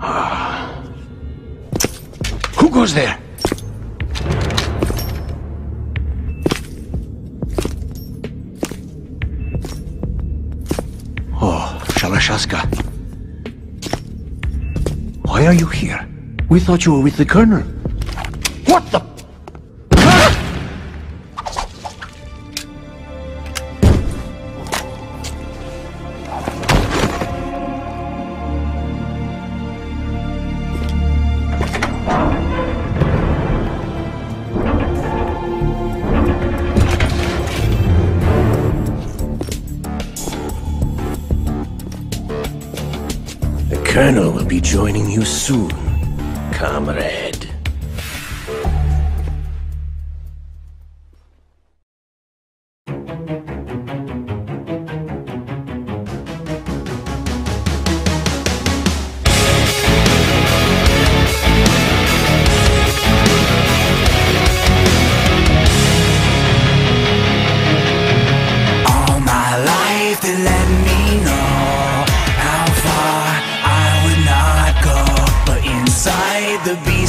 Ah. Who goes there? Oh, Shalashaska. Why are you here? We thought you were with the Colonel. What the? Colonel will be joining you soon, comrade. The beast